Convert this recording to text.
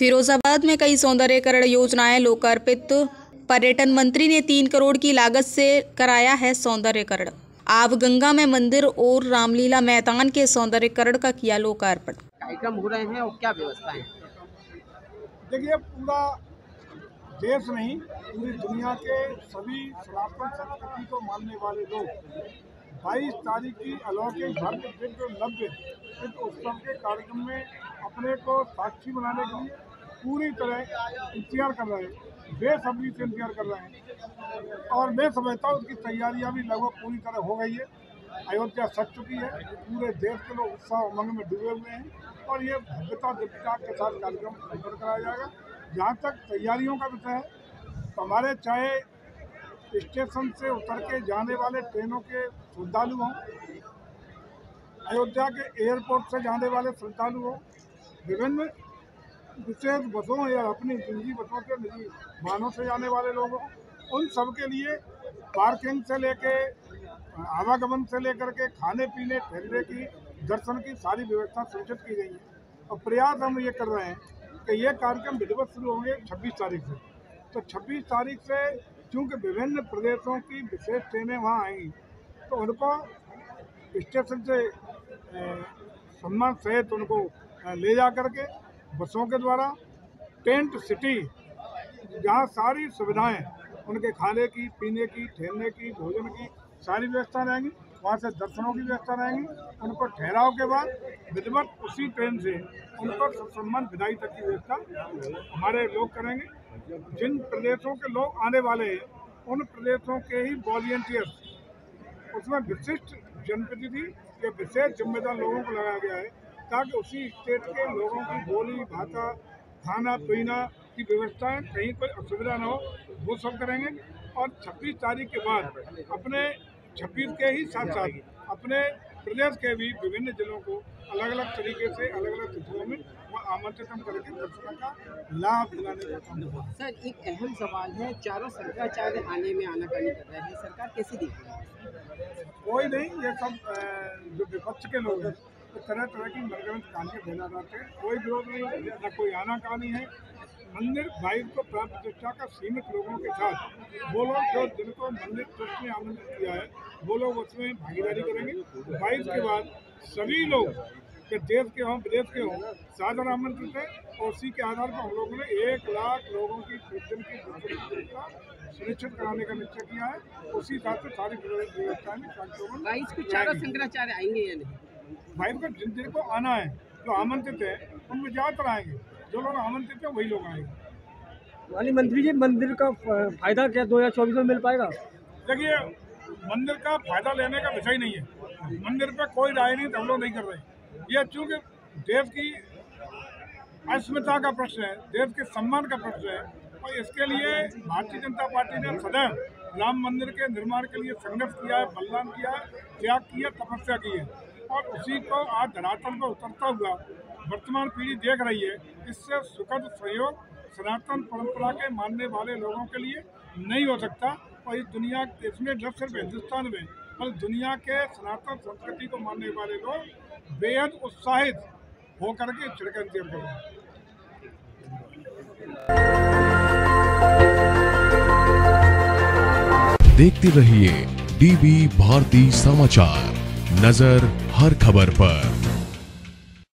फिरोजाबाद में कई सौंदर्यकरण योजनाएँ लोकार्पित। पर्यटन मंत्री ने तीन करोड़ की लागत से कराया है सौंदर्यकरण। आप गंगा में मंदिर और रामलीला मैदान के सौंदर्यकरण का किया लोकार्पण। कार्यक्रम हो रहे हैं और क्या व्यवस्था है? देखिए पूरा देश नहीं पूरी दुनिया के सभी सनातन संस्कृति को मानने वाले लोग 22 तारीख की अलौकिक भव्य दिव्य नव्य इस उत्सव के कार्यक्रम में अपने को साक्षी बनाने के लिए पूरी तरह इंतज़ार कर रहे हैं। बेसब्री से इंतज़ार कर रहे हैं। और मैं समझता हूँ उसकी तैयारियाँ भी लगभग पूरी तरह हो गई है। अयोध्या सच चुकी है। पूरे देश के लोग उत्साह उमंग में डूबे हुए हैं। और ये भव्यता दिव्यता के साथ कार्यक्रम संपन्न कराया जाएगा। जहाँ तक तैयारियों का विषय है तो हमारे चाहे स्टेशन से उतर के जाने वाले ट्रेनों के श्रद्धालु हों, अयोध्या के एयरपोर्ट से जाने वाले श्रद्धालु हों, विभिन्न विशेष बसों या अपनी ज़िंदगी बसों के निजी वाहनों से जाने वाले लोग, उन सब के लिए पार्किंग से लेके, आवागमन से लेकर के खाने पीने, ठहरने की, दर्शन की सारी व्यवस्था सुनिश्चित की गई है। और प्रयास हम ये कर रहे हैं कि ये कार्यक्रम विधिवत शुरू होंगे 26 तारीख से। तो 26 तारीख से चूँकि विभिन्न प्रदेशों की विशेष ट्रेनें वहाँ आएँगी तो उनको स्टेशन से सम्मान सहित उनको ले जा करके बसों के द्वारा, टेंट, सिटी, जहाँ सारी सुविधाएँ, उनके खाने की, पीने की, ठहरने की, भोजन की सारी व्यवस्था रहेंगी। वहाँ से दर्शनों की व्यवस्था रहेंगी। उनको ठहराव के बाद विधिवत उसी ट्रेन से उनको सम्मान विदाई तक की व्यवस्था हमारे लोग करेंगे। जिन प्रदेशों के लोग आने वाले हैं, उन प्रदेशों के ही वॉलियंटियर्स उसमें विशिष्ट जनप्रतिनिधि या विशेष जिम्मेदार लोगों को लगाया गया है। ताकि उसी स्टेट के लोगों की बोली भाषा खाना पीना की व्यवस्थाएँ कहीं कोई असुविधा ना हो वो सब करेंगे। और 26 तारीख के बाद अपने छब्बीस के ही साथ साथ अपने प्रदेश के भी विभिन्न जिलों को अलग अलग तरीके से अलग अलग तिथियों में वह आमंत्रित करके दर्शकों का लाभ दिलाने का काम सर एक अहम सवाल है चारों शंकराचार्य आने में आनाकानी कर रहे हैं सरकार कैसी देख रही है? कोई नहीं ये सब जो विपक्ष के लोग हैं तो तरह तरह की मनगढ़ंत कहानियाँ फैला जाते हैं। कोई विरोध नहीं न कोई आनाकानी है। मंदिर बाइक को प्राण प्रतिष्ठा का सीमित लोगों के साथ। वो लोग जो जिनको मंदिर ट्रस्ट ने आमंत्रित किया है वो लोग उसमें भागीदारी करेंगे। बाईस के बाद सभी लोग के देश के हों विदेश के हों सादर आमंत्रित है। और उसी के आधार पर हम लोगों ने एक लाख लोगों की भोजन की सुनिश्चित कराने का निश्चय किया है। उसी हिसाब से सारी व्यवस्थाएँ बाईस को चारों शंकराचार्य आएँगे या नहीं? बाईस को जिन जिनको आना है जो आमंत्रित है उनमें ज़्यादातर आएँगे। जो लोग आमंत्रित है वही लोग आएँगे। वाली मंत्री जी मंदिर का फ़ायदा क्या दो हज़ार चौबीस में मिल पाएगा? देखिए मंदिर का फ़ायदा लेने का विषय नहीं है। मंदिर पे कोई राय नहीं हम लोग नहीं कर रहे। यह चूँकि देश की अस्मिता का प्रश्न है देश के सम्मान का प्रश्न है और इसके लिए भारतीय जनता पार्टी ने सदैव राम मंदिर के निर्माण के लिए संघर्ष किया है बलिदान किया है त्याग किया तपस्या की है। और उसी को आज धरातल पर उतरता हुआ वर्तमान पीढ़ी देख रही है। इससे सुखद सहयोग सनातन परंपरा के मानने वाले लोगों के लिए नहीं हो सकता। और इस दुनिया इसमें न सिर्फ़ हिंदुस्तान में, बल्कि दुनिया के सनातन संस्कृति को मानने वाले लोग बेहद उत्साहित होकर के छिड़कन कर रहे हैं। देखते रहिए डीबी भारती समाचार। नज़र हर खबर पर।